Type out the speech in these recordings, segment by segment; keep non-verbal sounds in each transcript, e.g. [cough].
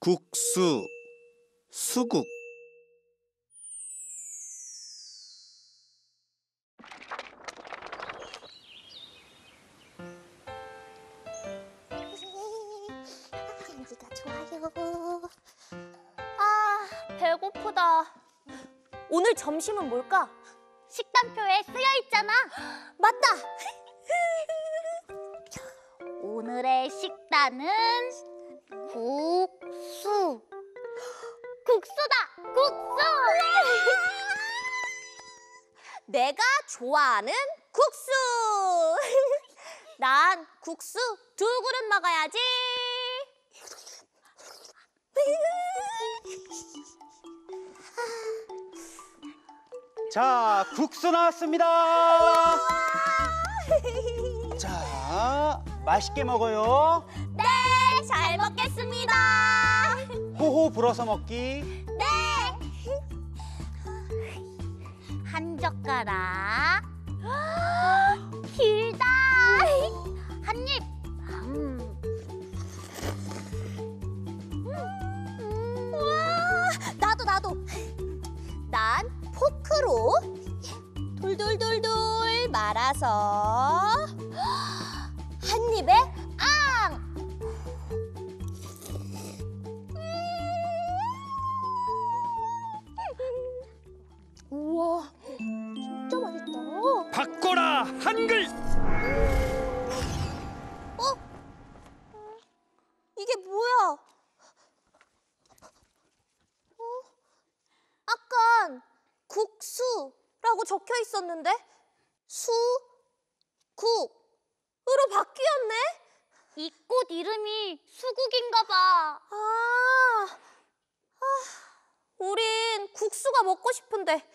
국수, 수국. 향기가 좋아요. 아, 배고프다. 오늘 점심은 뭘까? 식단표에 쓰여 있잖아. 맞다. [laughs] 오늘의 식단은 국수. 국수다. 국수. [laughs] 내가 좋아하는 국수. [laughs] 난 국수 두 그릇 먹어야지. [laughs] 자, 국수 나왔습니다. 자, 맛있게 먹어요. 네, 잘 먹겠습니다. 호호 불어서 먹기. 네. 한 젓가락. 길다. 한 입. 음. 음. 우와, 나도 나도. 난 포크로 돌돌돌돌 말아서 한 입에 적혀 있었는데 수, 국으로 바뀌었네? 이 꽃 이름이 수국인가 봐. 아, 아, 우린 국수가 먹고 싶은데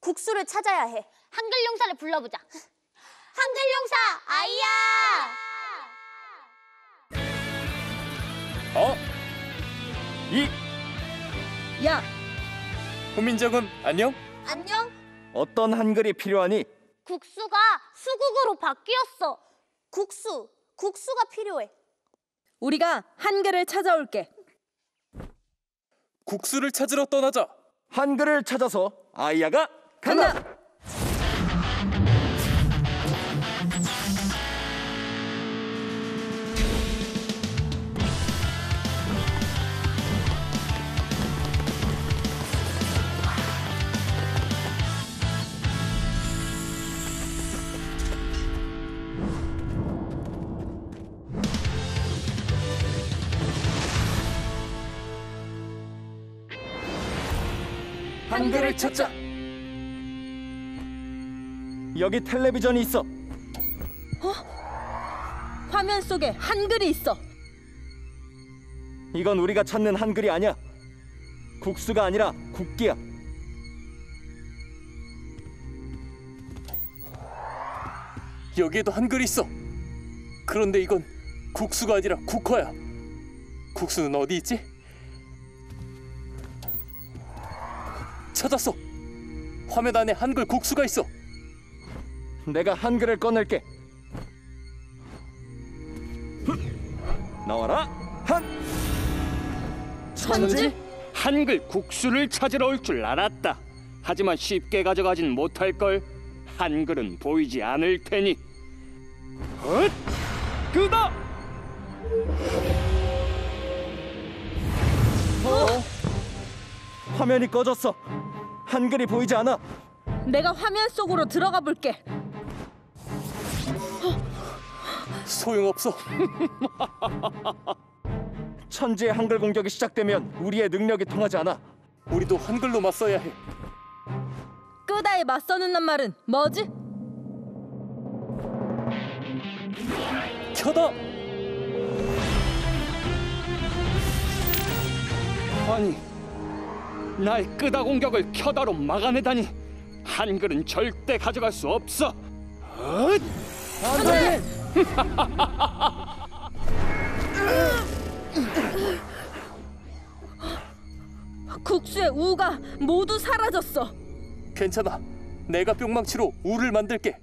국수를 찾아야 해. 한글 용사를 불러보자. 한글 용사 아이야. 어? 이 야, 호민정음 안녕? 안녕. 어떤 한글이 필요하니? 국수가 수국으로 바뀌었어. 국수, 국수가 필요해. 우리가 한글을 찾아올게. 국수를 찾으러 떠나자 한글을 찾아서 아이야가 간다. 한글을 찾자 여기 텔레비전이 있어 화면 속에 한글이 있어. 이건 우리가 찾는 한글이 아니야 국수가 아니라 국기야 여기에도 한글이 있어. 그런데 이건 국수가 아니라 국화야. 국수는 어디 있지? 찾았어. 화면 안에 한글 국수가 있어. 내가 한글을 꺼낼게 나와라 한 천지? 한글 국수를 찾으러 올 줄 알았다. 하지만 쉽게 가져가진 못할 걸. 한글은 보이지 않을 테니. 헛! 그다! 화면이 꺼졌어 한글이 보이지 않아 내가 화면 속으로 들어가 볼게. 소용없어. [laughs] 천지의 한글 공격이 시작되면 우리의 능력이 통하지 않아 우리도 한글로 맞서야 해. 끄다에 맞서는단 말은 뭐지? 켜다. 아니, 날 끄다 공격을 켜다로 막아내다니. 한글은 절대 가져갈 수 없어. 헛! 안돼 국수의 우가 모두 사라졌어. 괜찮아. 내가 뿅망치로 우를 만들게.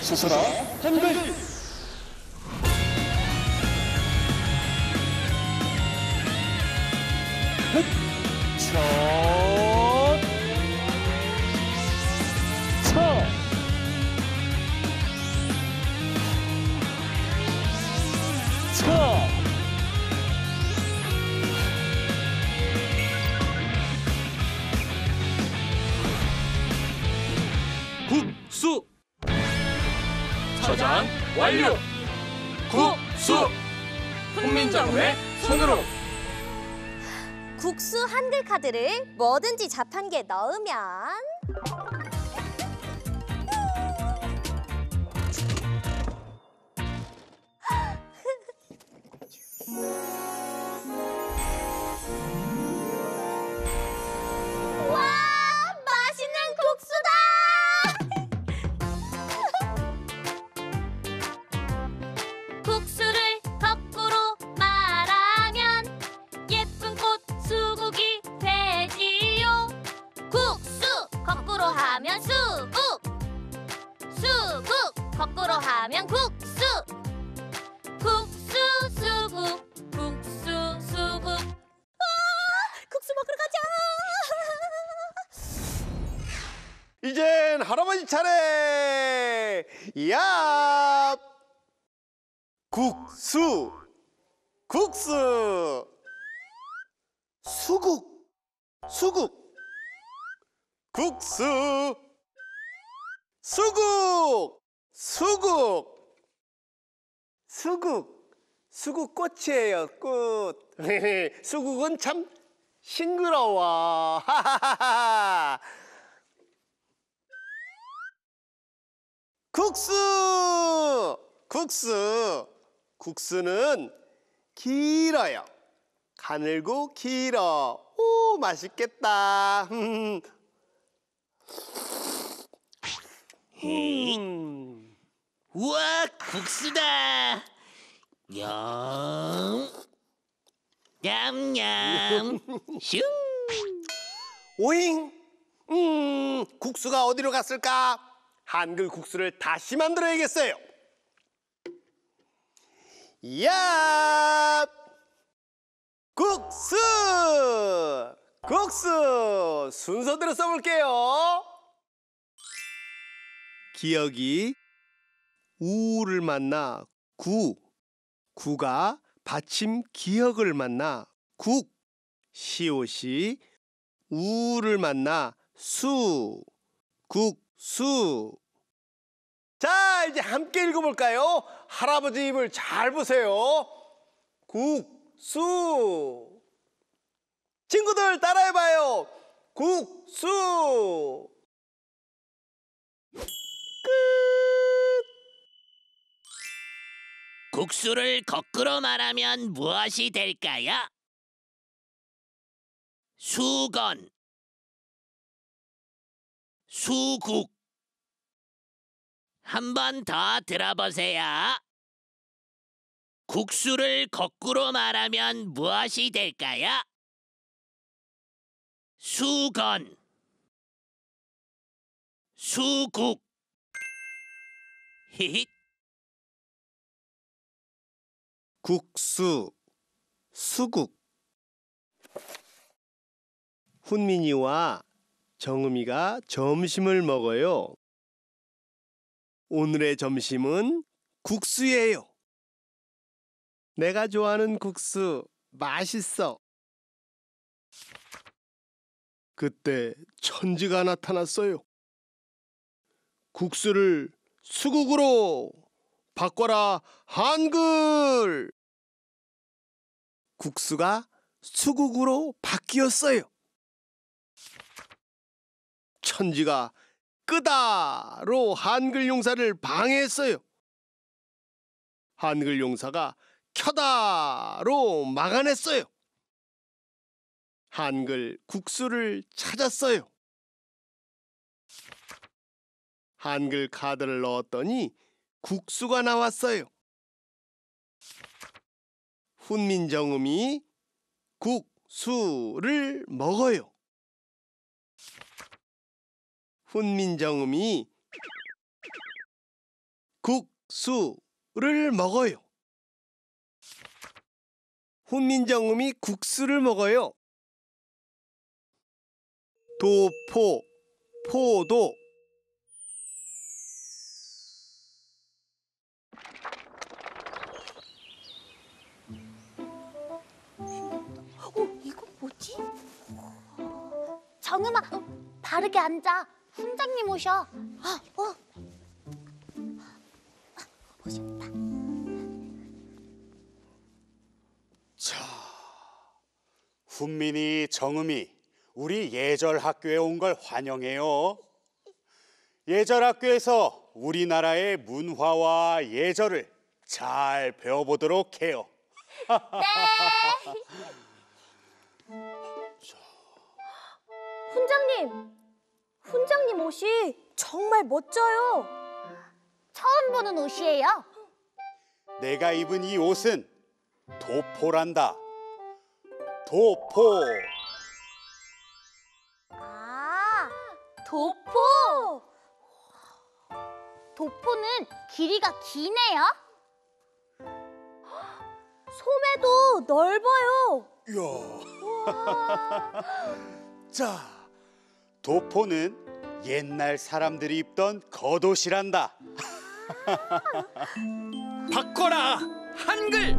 수술아 한글 哎， 카드를 뭐든지 자판기에 넣으면 국수! 수국! 수국! 수국! 수국 꽃이에요, 꽃. [laughs] 수국은 참 싱그러워. [laughs] 국수! 국수! 국수는 길어요. 가늘고 길어. 오, 맛있겠다. [laughs] 음. 우와 국수다 냠 냠냠 슝 오잉! 음, 국수가 어디로 갔을까? 한글 국수를 다시 만들어야겠어요. 야! 국수! 국수! 순서대로 써볼게요. 기억이 우를 만나 구. 구가 받침 기억을 만나 국. 시옷이 우를 만나 수. 국 수. 자, 이제 함께 읽어볼까요? 할아버지 입을 잘 보세요. 국 수. 친구들 따라해봐요. 국수. 끝. 국수를 거꾸로 말하면 무엇이 될까요? 수건 수국 한 번 더 들어보세요. 국수를 거꾸로 말하면 무엇이 될까요? 수건 수국 히힛 국수, 수국. 훈민이와 정음이가 점심을 먹어요. 오늘의 점심은 국수예요. 내가 좋아하는 국수 맛있어. 그때 천지가 나타났어요. 국수를 수국으로 바꿔라 한글. 국수가 수국으로 바뀌었어요. 천지가 끄다로 한글 용사를 방해했어요. 한글 용사가 켜다로 막아냈어요. 한글 국수를 찾았어요. 한글 카드를 넣었더니 국수가 나왔어요. 훈민정음이 국수를 먹어요. 훈민정음이 국수를 먹어요. 훈민정음이 국수를 먹어요. 도포 포도 어, 이거 뭐지? 정음아, 어, 바르게 앉아. 훈장님 오셔. 아, 어. 아, 오셨다. 자, 훈민이 정음이 우리 예절 학교에 온 걸 환영해요. 예절 학교에서 우리나라의 문화와 예절을 잘 배워보도록 해요. [laughs] 훈장님, 훈장님 옷이 정말 멋져요. 처음 보는 옷이에요. 내가 입은 이 옷은 도포란다. 도포. 도포. 도포는 길이가 기네요. 소매도 넓어요. 이야. [laughs] 자, 도포는 옛날 사람들이 입던 겉옷이란다. [laughs] 바꿔라 한글.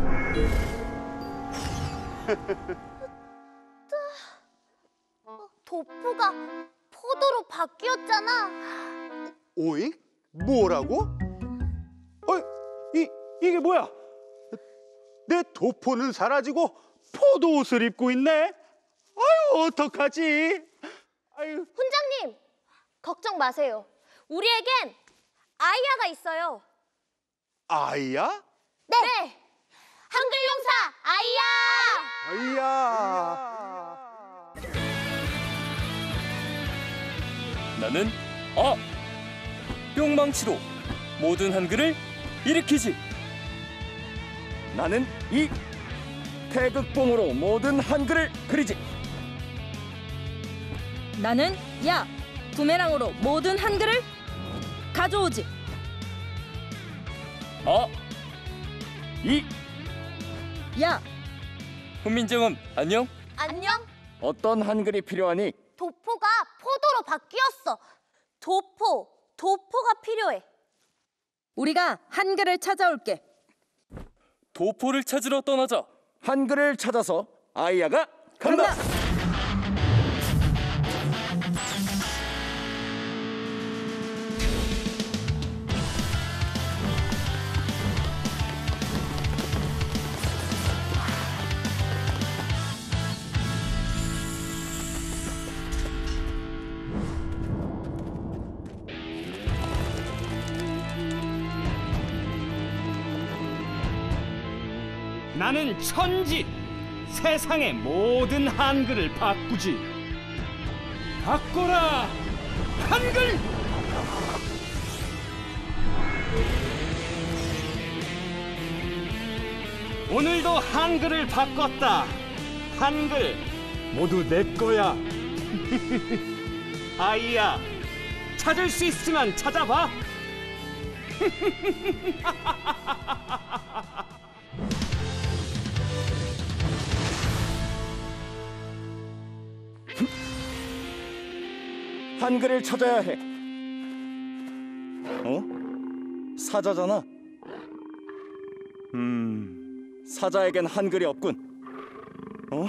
도포가 포도로 바뀌었잖아. 오잉? 뭐라고? 어, 이 이게 뭐야? 내 도포는 사라지고 포도 옷을 입고 있네. 아유 어떡하지? 아유 훈장님, 걱정 마세요. 우리에겐 아이야가 있어요. 아이야? 네. 한글 용사 아이야. 아이야. 나는 아 뿅망치로 모든 한글을 일으키지. 나는 이 태극봉으로 모든 한글을 그리지. 나는 야 부메랑으로 모든 한글을 가져오지. 아 이 야 훈민정음 안녕. 안녕. 어떤 한글이 필요하니? 도포가 바뀌었어. 도포, 도포가 필요해. 우리가 한글을 찾아올게. 도포를 찾으러 떠나자. 한글을 찾아서 아이야가 간다. 나는 천지 세상의 모든 한글을 바꾸지. 바꿔라 한글! 오늘도 한글을 바꿨다. 한글 모두 내 거야. [laughs] 아이야 찾을 수 있으면 찾아봐 [laughs] 한글을 찾아야 해. 어? 사자잖아. 음, 사자에겐 한글이 없군. 어?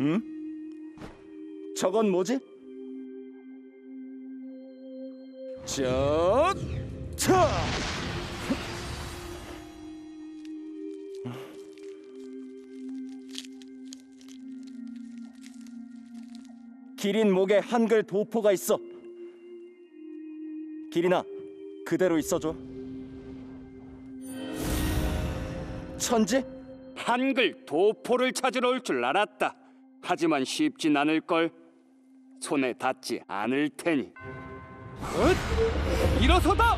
음? 저건 뭐지? 자, 차! 기린 목에 한글 도포가 있어. 기린아, 그대로 있어줘. 천지? 한글 도포를 찾으러 올 줄 알았다. 하지만 쉽진 않을 걸. 손에 닿지 않을 테니. 엇! 일어서다!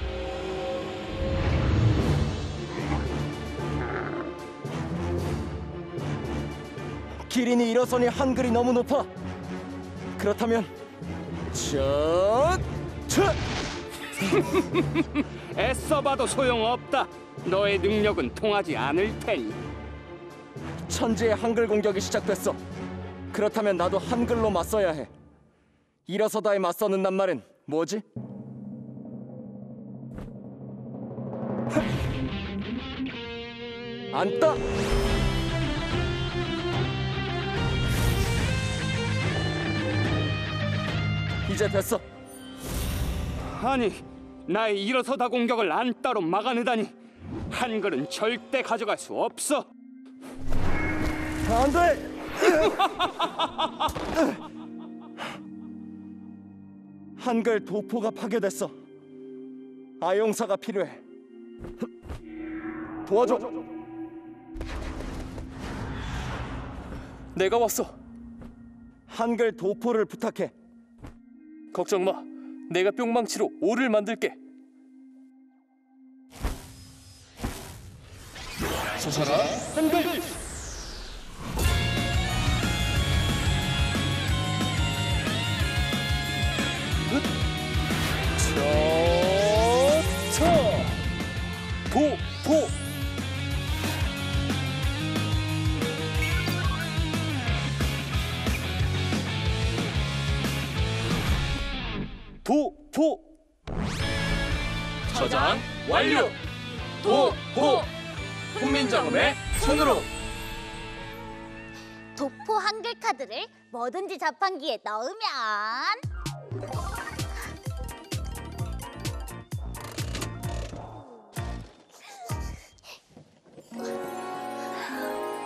기린이 일어서니 한글이 너무 높아. 그렇다면 저, 차! [laughs] 애써봐도 소용없다. 너의 능력은 통하지 않을 테니. 천지의 한글 공격이 시작됐어. 그렇다면 나도 한글로 맞서야 해. 일어서다에 맞서는 낱말은 뭐지? 안따! 이제 됐어. 아니, 나의 일어서다 공격을 안 따로 막아내다니. 한글은 절대 가져갈 수 없어. 안 돼! 한글 도포가 파괴됐어. 아용사가 필요해. 도와줘. 내가 왔어. 한글 도포를 부탁해. 걱정 마. 내가 뿅망치로 오를 만들게. 서사라 한글. 차 도포 저장 완료 도포 훈민정음의 손으로 도포 한글 카드를 뭐든지 자판기에 넣으면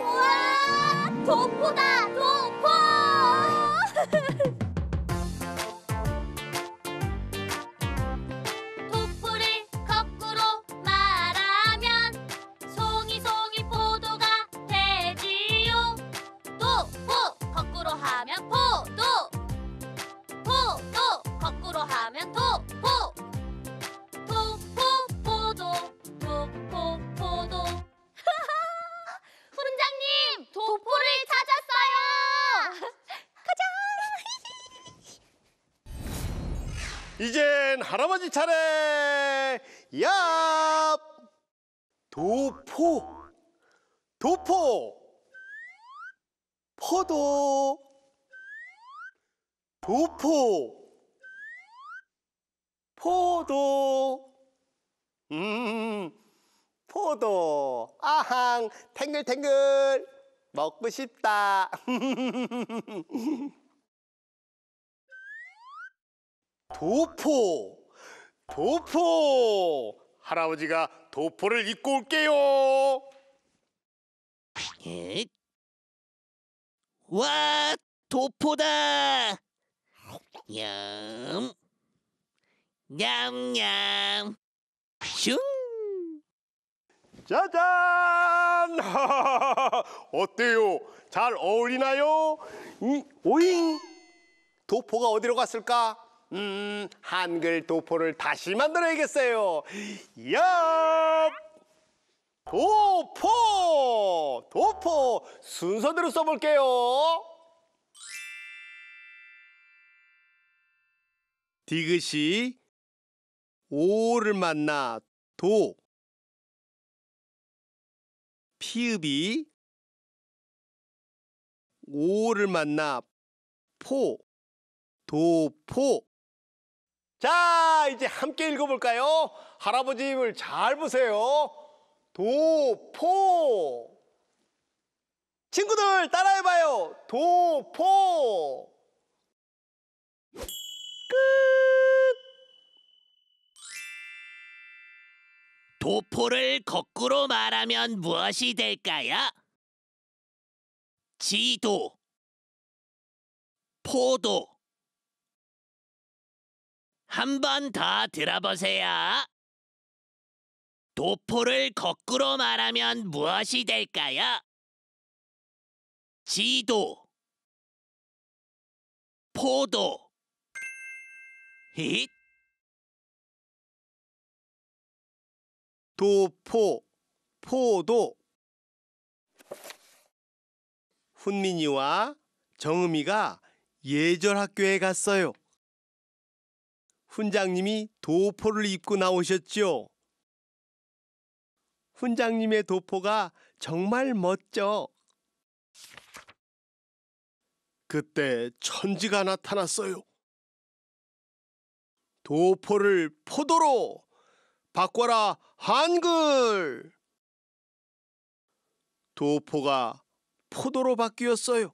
우와! 도포다! 도포! [laughs] 이젠 할아버지 차례. 야! 도포. 도포. 포도. 도포. 포도. 음. 포도. 아항. 탱글탱글. 먹고 싶다. [laughs] 도포. 도포. 할아버지가 도포를 입고 올게요. 에? 와, 도포다. 얌. 냠냠. 슝. 짜잔! [laughs] 어때요? 잘 어울리나요? 이, 오잉! 도포가 어디로 갔을까? 음, 한글 도포를 다시 만들어야겠어요. 야! 도포! 도포! 순서대로 써볼게요. 디귿이 오를 만나 도 피읍이 오를 만나 포 도포 자 이제 함께 읽어볼까요? 할아버지 입을 잘 보세요. 도포. 친구들 따라해봐요. 도포. 도포를 거꾸로 말하면 무엇이 될까요? 지도, 포도. 한 번 더 들어보세요. 도포를 거꾸로 말하면 무엇이 될까요? 지도, 포도. 힛. 도포, 포도. 훈민이와 정음이가 예절 학교에 갔어요. 훈장님이 도포를 입고 나오셨죠. 훈장님의 도포가 정말 멋져. 그때 천지가 나타났어요. 도포를 포도로 바꿔라 한글 도포가 포도로 바뀌었어요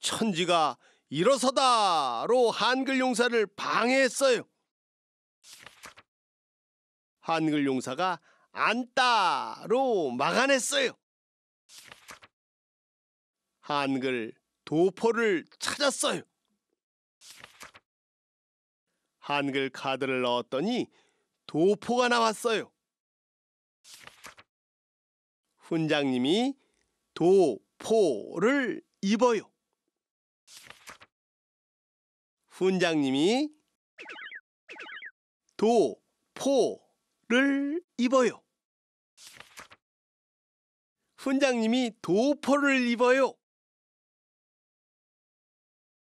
천지가 일어서다로 한글 용사를 방해했어요 한글 용사가 앉다로 막아냈어요 한글 도포를 찾았어요. 한글 카드를 넣었더니 도포가 나왔어요. 훈장님이 도포를 입어요. 훈장님이 도포를 입어요. 훈장님이 도포를 입어요.